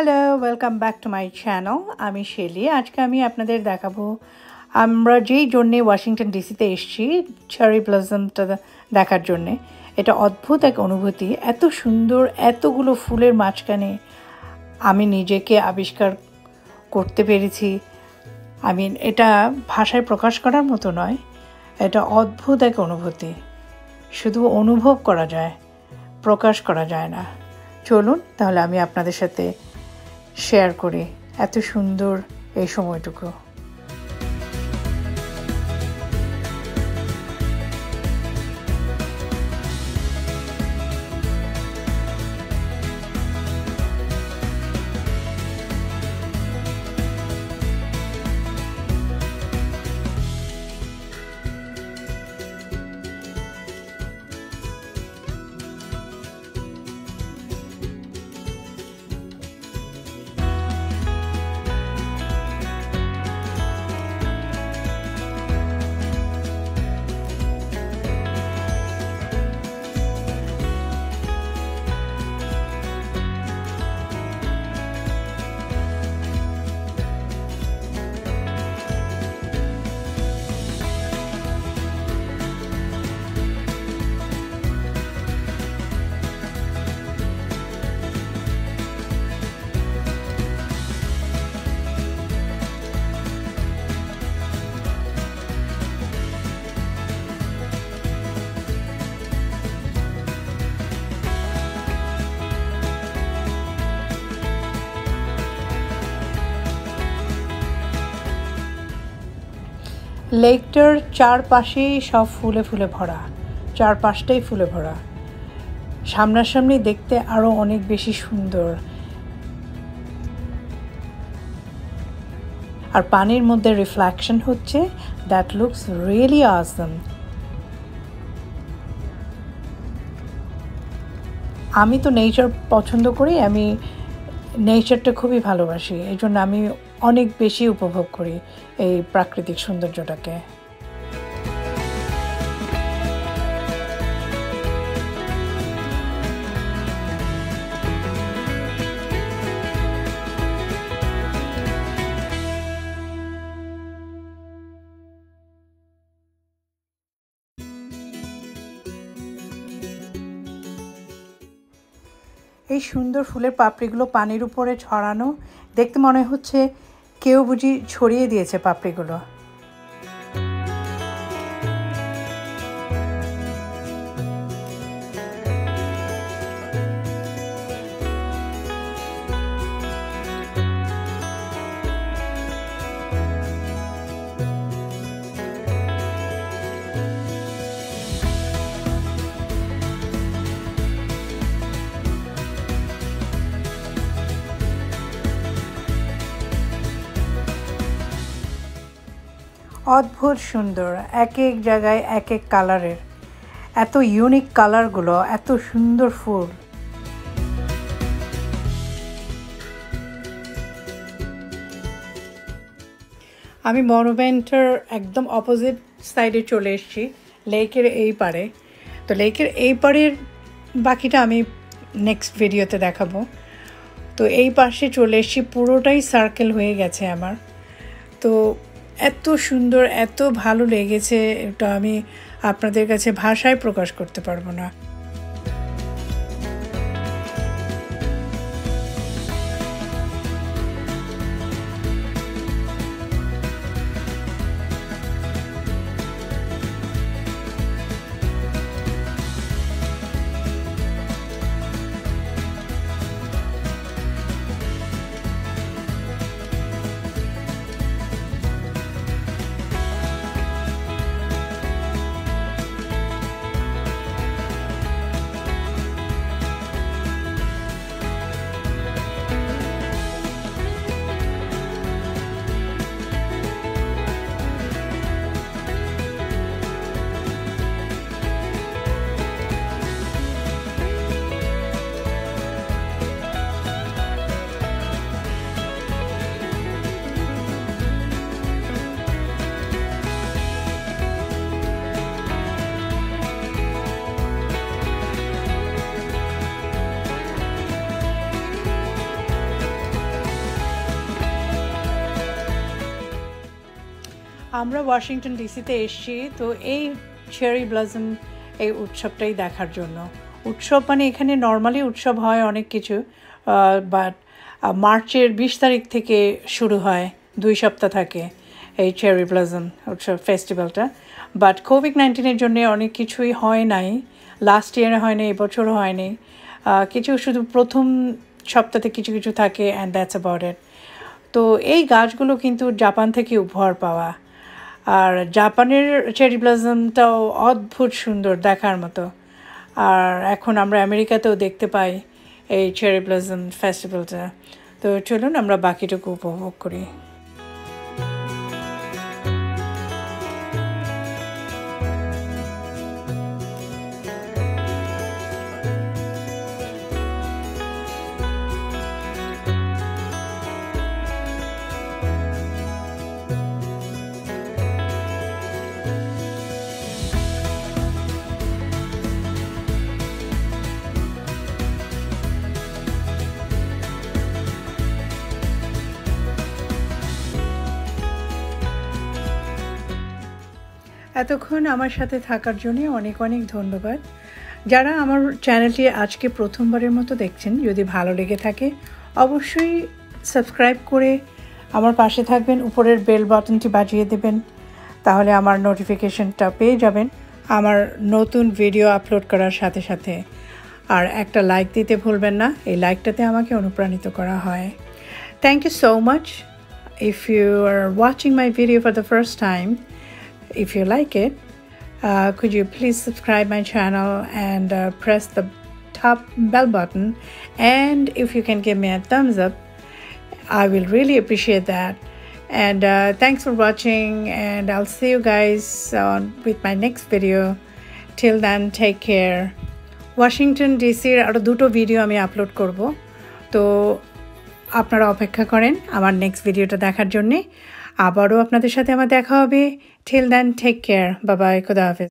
Hello welcome back to my channel আমি শেলি আজকে আমি আপনাদের দেখাবো, আমরা যেই জন্যে ওয়াশিংটন ডিসিতে এসেছি চারি ব্লজমটা দেখার জন্যে। এটা অদ্ভুত এক অনুভূতি। এত সুন্দর, এতগুলো ফুলের মাঝখানে আমি নিজেকে আবিষ্কার করতে পেরেছি। আমি এটা ভাষায় প্রকাশ করার মতো নয়। এটা অদ্ভুত এক অনুভূতি। শুধু অনুভব করা যায়, প্রকাশ করা যায় না। চলুন, তাহলে আমি আপনাদের সাথে শেয়ার করি। এত সুন্দর এই সময়টুকু। লেকটার চারপাশেই সব ফুলে ফুলে ভরা, চারপাশটাই ফুলে ভরা। সামনাসামনি দেখতে আরও অনেক বেশি সুন্দর। আর পানির মধ্যে রিফ্লেকশন হচ্ছে দ্যাট লুকস রিয়েলি আসম আমি তো নেচার পছন্দ করি, আমি নেচারটা খুবই ভালোবাসি এই জন্য আমি অনেক বেশি উপভোগ করি এই প্রাকৃতিক সৌন্দর্যটাকে। এই সুন্দর ফুলের পাপড়িগুলো পানির উপরে ছড়ানো। দেখতে মনে হচ্ছে কেউ বুঝি ছড়িয়ে দিয়েছে পাপড়িগুলো। অদ্ভুত সুন্দর এক এক জায়গায় এক এক কালারের। এত ইউনিক কালারগুলো এত সুন্দর ফুল। আমি মনুমেন্টের একদম অপোজিট সাইডে চলে এসেছি, লেকের এই পারে তো লেকের এই পারের বাকিটা আমি নেক্সট ভিডিওতে দেখাবো। তো এই পাশে চলে এসেছি, পুরোটাই সার্কেল হয়ে গেছে আমার। তো এত সুন্দর এত ভালো লেগেছে এটা আমি আপনাদের কাছে ভাষায় প্রকাশ করতে পারব না। আমরা ওয়াশিংটন ডিসিতে এসছি, তো এই চেরি ব্লাজম এই উৎসবটাই দেখার জন্য। উৎসব মানে এখানে নর্মালি উৎসব হয় অনেক কিছু বাট মার্চের বিশ তারিখ থেকে শুরু হয়, দুই সপ্তাহ থাকে এই চেরি ব্লাজম উৎসব ফেস্টিভ্যালটা বাট কোভিড নাইন্টিনের জন্য অনেক কিছুই হয় নাই লাস্ট ইয়ারে হয়নি এবছর হয়নি। কিছু শুধু প্রথম সপ্তাহে কিছু কিছু থাকে অ্যান্ড দ্যাটস অ্যাবাউট ইট তো এই গাছগুলো কিন্তু জাপান থেকে উপহার পাওয়া। আর জাপানের চেরি ব্লাজমটাও অদ্ভুত সুন্দর দেখার মতো। আর এখন আমরা আমেরিকাতেও দেখতে পাই এই চেরি ব্লাজম ফেস্টিভ্যালটা। তো চলুন আমরা বাকিটুকু উপভোগ করি। এতক্ষণ আমার সাথে থাকার জন্য অনেক অনেক ধন্যবাদ। যারা আমার চ্যানেলটি আজকে প্রথমবারের মতো দেখছেন, যদি ভালো লেগে থাকে, অবশ্যই সাবস্ক্রাইব করে আমার পাশে থাকবেন, উপরের বেল বাটনটি বাজিয়ে দেবেন, তাহলে আমার নোটিফিকেশনটা পেয়ে যাবেন আমার নতুন ভিডিও আপলোড করার সাথে সাথে। আর একটা লাইক দিতে ভুলবেন না, এই লাইকটাতে আমাকে অনুপ্রাণিত করা হয়। Thank you so much if you are watching my video for the first time if you like it, uh, could you please subscribe my channel and uh, press the top bell button and if you can give me a thumbs up I will really appreciate that and uh, thanks for watching and I'll see you guys on with my next video till then take care Washington ডিসির আরও দুটো video আমি upload করব তো আপনারা অপেক্ষা করেন আমার নেক্সট ভিডিওটা দেখার জন্যে আবারও আপনাদের সাথে আমার দেখা হবে। টিল দেন টেক কেয়ার বাবা খুদা হাফেজ